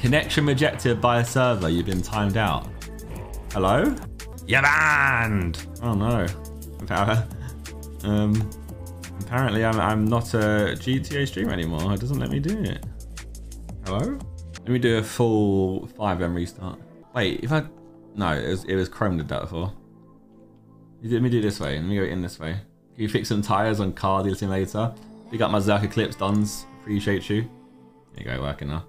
Connection rejected by a server. You've been timed out. Hello? You're banned. Oh no. Um, apparently I'm, I'm not a GTA streamer anymore. It doesn't let me do it. Hello? Let me do a full FiveM restart. Wait, if I... No, it was, it was Chrome did that before. Let me do this way. Let me go in this way. Can you fix some tires on Car dealer Simulator? You got my ZerkaaClips, Duns. Appreciate you. There you go, working now.